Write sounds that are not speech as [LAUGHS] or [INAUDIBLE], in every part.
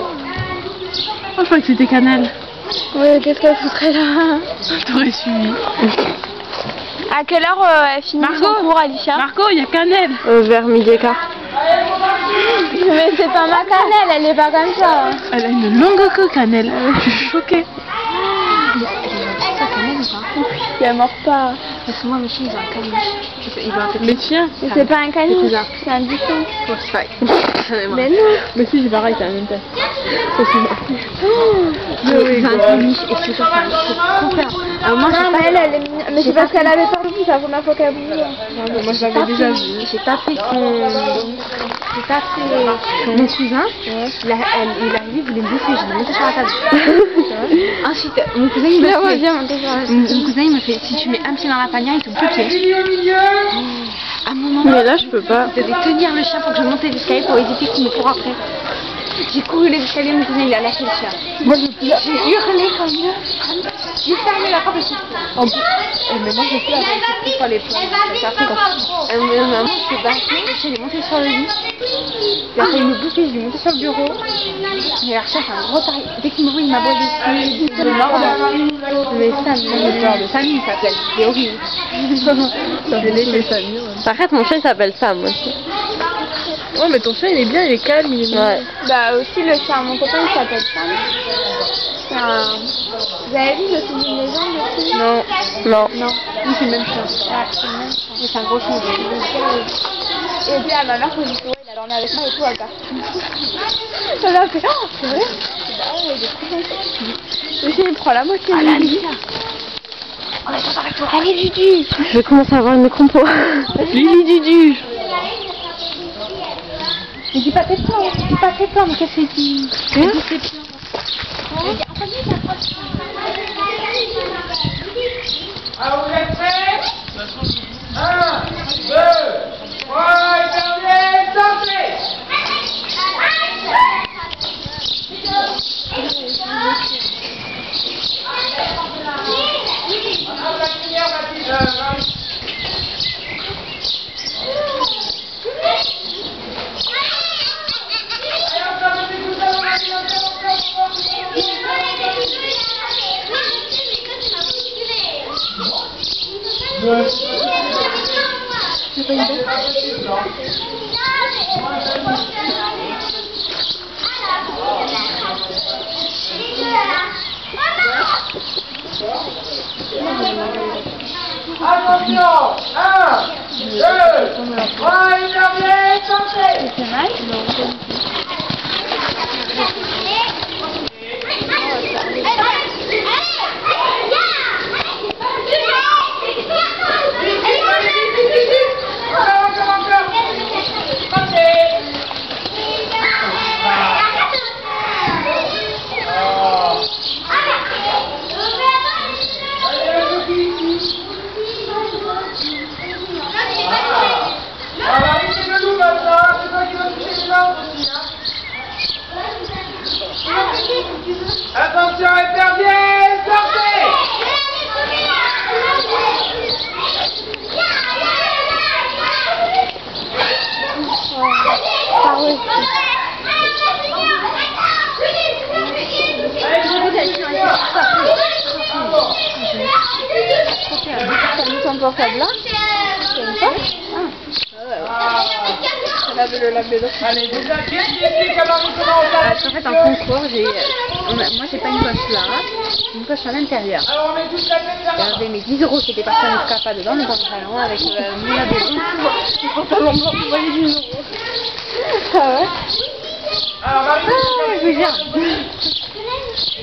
Oh, je crois que c'était Canal. Oui, qu'est-ce qu'elle foutrait là Je t'aurais suivi. À quelle heure euh, elle finit son Margot cours, Alicia Marco, il y a Canal. Euh, vers midi et quart. Mais c'est pas ma cannelle, elle est pas comme ça. Elle a une longue queue, Canal. Je suis choquée. Il est mort pas. Parce que moi, mes chiens, ils ont un caniche. Ils ont un Les chiens. Mais c'est pas un caniche, C'est ça. c'est un bouchon. Oh, c'est pareil. [LAUGHS] Mais non. Mais si, c'est pareil, t'as la même tête. J'ai un caniche et c'est ça, c'est trop peur. Alors moi, Non, mais pas... elle, elle est. Mais c'est parce qu'elle avait de vous, c'est la première fois qu'elle. Moi, je l'avais déjà vu. J'ai tapé son... J'ai tapé mon cousin. Il, a, elle, il est arrivé, il voulait me bouffer. Je l'ai monté sur la table. [LAUGHS] Ensuite, mon cousin, il m'a fait... Mon, mon cousin, il me fait, si tu mets un pied dans la panière, il te coupe le pied. À un moment, Mais là, je peux pas. je devais tenir le chien pour que je monte les escaliers pour éviter qu'il me court après. J'ai couru les escaliers, mon cousin, il a lâché le chien. Moi, je J'ai hurlé comme une... J'ai fermé la porte et j'ai En plus, eh, mais moi, je fais avec les fois les plans. Et après, quand un moment, je suis battue, le chien est monté sur le lit. Et après, il me bouffait, je l'ai monté sur le bureau. Mais la c'est un gros taré. Dès qu'il me voit, il m'aboie dessus. Il me mord. Mais ça, j'ai peur de Samy, il s'appelle. C'est horrible. [LAUGHS] Ça fait l'effet famille. Arrête, mon chien s'appelle Sam aussi. Ouais, mais ton chien, il est bien, il est calme, il est mignon. Ouais. Bah aussi le chien, mon copain il s'appelle Sam. C'est un... Vous avez vu le film d'une légende aussi Non. Non. Non. Oui, c'est le même chien. Ouais, c'est le même chien. Mais c'est un gros chien. Et puis à ma mère quand je suis il a dormi avec moi et tout à part. Ça m'a fait oh c'est vrai Bah ouais, il est trop. Le chien il prend la moitié de lui. Allez, Dudu Je commence à avoir une compo. Lily Dudu. Mais dis pas tes plans, dis pas tes plans, mais qu'est-ce que tu dis Alors Yes. Czy będzie? Attention! Ah, deux, trois, et terminé, sortez! C'est nice, comment on Parce qu'en fait, en concours, j'ai, moi, j'ai pas une poche là, j'ai une poche à l'intérieur. Avait mes 10 euros qui étaient partis en escapade dedans, le pantalon avec euh, mon pantalon blanc, vous voyez 10 euros. Ah ouais Alors Marie, Ah, je vous jure.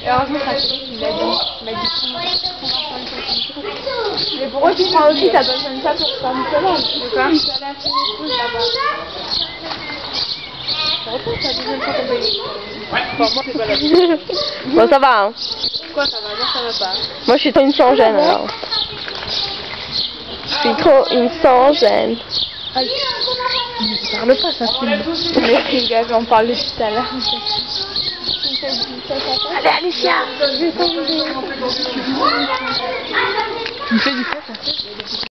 Et heureusement ça fait il m'a dit, il m'a dit Mais pourquoi tu prends aussi t'as besoin de ça pour faire une commande là-bas. Bon, moi, c'est pas la [LAUGHS] vie. Bon, ça va, hein. Quoi ça va, moi ça va pas. Moi, je suis trop une sans gêne, alors. Je suis trop une sans gêne. Parle pas, ça filme. Mais les gars, j'en parlais tout à l'heure. Allez, Alicia. Tu me fais du ça